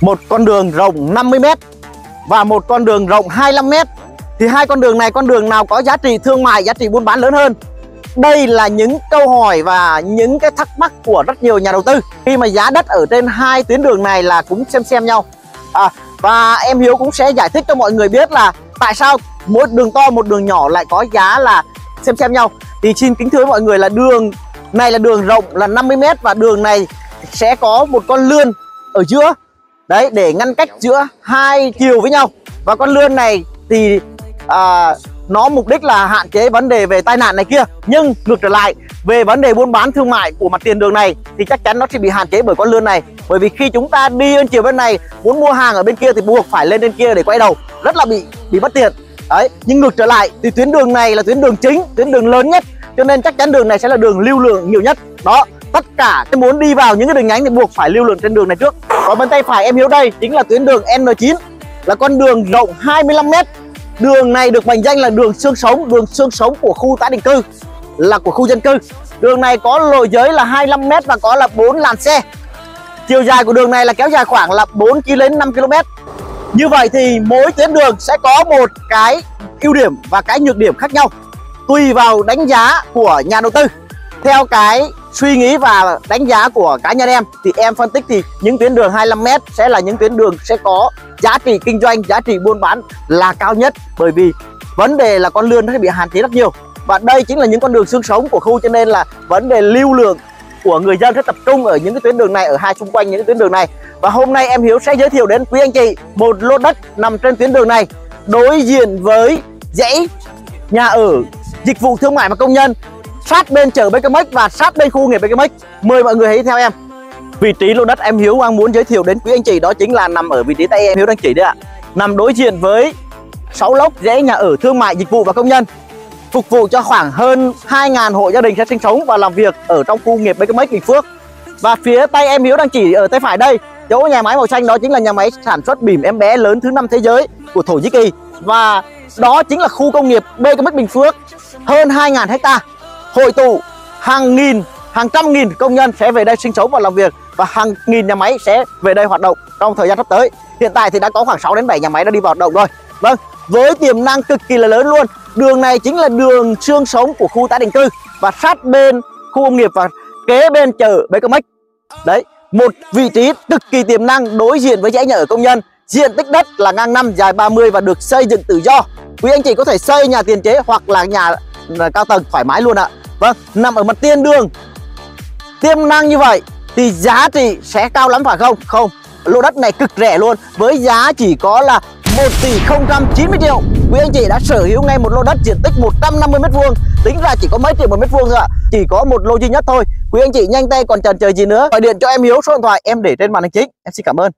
một con đường rộng 50 m và một con đường rộng 25 m thì hai con đường này con đường nào có giá trị thương mại giá trị buôn bán lớn hơn? Đây là những câu hỏi và những cái thắc mắc của rất nhiều nhà đầu tư. Khi mà giá đất ở trên hai tuyến đường này là cũng xem xem nhau. À, và em Hiếu cũng sẽ giải thích cho mọi người biết là tại sao mỗi đường to một đường nhỏ lại có giá là xem xem nhau. Thì xin kính thưa mọi người là đường này là đường rộng là 50m và đường này sẽ có một con lươn ở giữa đấy để ngăn cách giữa hai chiều với nhau. Và con lươn này thì à, nó mục đích là hạn chế vấn đề về tai nạn này kia. Nhưng ngược trở lại về vấn đề buôn bán thương mại của mặt tiền đường này thì chắc chắn nó sẽ bị hạn chế bởi con lươn này. Bởi vì khi chúng ta đi lên chiều bên này muốn mua hàng ở bên kia thì buộc phải lên bên kia để quay đầu. Rất là bị bị bất tiện. Đấy nhưng ngược trở lại thì tuyến đường này là tuyến đường chính tuyến đường lớn nhất. Cho nên chắc chắn đường này sẽ là đường lưu lượng nhiều nhất. Đó tất cả cái muốn đi vào những cái đường nhánh thì buộc phải lưu lượng trên đường này trước. Còn bên tay phải em hiếu đây chính là tuyến đường N9 là con đường rộng 25 m đường này được mệnh danh là đường xương sống, đường xương sống của khu tái định cư, là của khu dân cư. Đường này có lộ giới là 25 m và có là 4 làn xe. Chiều dài của đường này là kéo dài khoảng là 4 km đến 5 km như vậy thì mỗi tuyến đường sẽ có một cái ưu điểm và cái nhược điểm khác nhau, tùy vào đánh giá của nhà đầu tư. Theo cái suy nghĩ và đánh giá của cá nhân em thì em phân tích thì những tuyến đường 25m sẽ là những tuyến đường sẽ có giá trị kinh doanh, giá trị buôn bán là cao nhất. Bởi vì vấn đề là con lươn nó bị hạn chế rất nhiều. Và đây chính là những con đường xương sống của khu cho nên là vấn đề lưu lượng của người dân sẽ tập trung ở những cái tuyến đường này, ở hai xung quanh những cái tuyến đường này. Và hôm nay em Hiếu sẽ giới thiệu đến quý anh chị một lô đất nằm trên tuyến đường này, đối diện với dãy nhà ở dịch vụ thương mại và công nhân sát bên chợ BKMX và sát bên khu nghiệp BKMX mời mọi người hãy theo em. Vị trí lô đất em Hiếu đang muốn giới thiệu đến quý anh chị đó chính là nằm ở vị trí tay em Hiếu đang chỉ đấy ạ. Nằm đối diện với 6 lốc dãy nhà ở thương mại, dịch vụ và công nhân. Phục vụ cho khoảng hơn 2.000 hộ gia đình sẽ sinh sống và làm việc ở trong khu nghiệp BKMX Bình Phước. Và phía tay em Hiếu đang chỉ ở tay phải đây, chỗ nhà máy màu xanh đó chính là nhà máy sản xuất bìm em bé lớn thứ năm thế giới của Thổ Nhĩ Kỳ. Và đó chính là khu công nghiệp BKMX Bình Phước, hơn 2.000 hecta hội tụ hàng nghìn, hàng trăm nghìn công nhân sẽ về đây sinh sống và làm việc và hàng nghìn nhà máy sẽ về đây hoạt động trong thời gian sắp tới. Hiện tại thì đã có khoảng 6 đến 7 nhà máy đã đi vào hoạt động rồi. Vâng với tiềm năng cực kỳ là lớn luôn. Đường này chính là đường xương sống của khu tái định cư và sát bên khu công nghiệp và kế bên chợ BKMX đấy, một vị trí cực kỳ tiềm năng đối diện với dãy nhà ở công nhân. Diện tích đất là ngang năm dài 30 và được xây dựng tự do. Quý anh chị có thể xây nhà tiền chế hoặc là nhà à, cao tầng thoải mái luôn ạ vâng nằm ở mặt tiền đường. Tiềm năng như vậy thì giá trị sẽ cao lắm phải không? Không, lô đất này cực rẻ luôn, với giá chỉ có là 1 tỷ 090 triệu. Quý anh chị đã sở hữu ngay một lô đất diện tích 150 mét vuông, tính ra chỉ có mấy triệu một mét vuông thôi ạ. Chỉ có một lô duy nhất thôi. Quý anh chị nhanh tay còn chần chờ gì nữa? Gọi điện cho em Hiếu, số điện thoại em để trên màn hình chính. Em xin cảm ơn.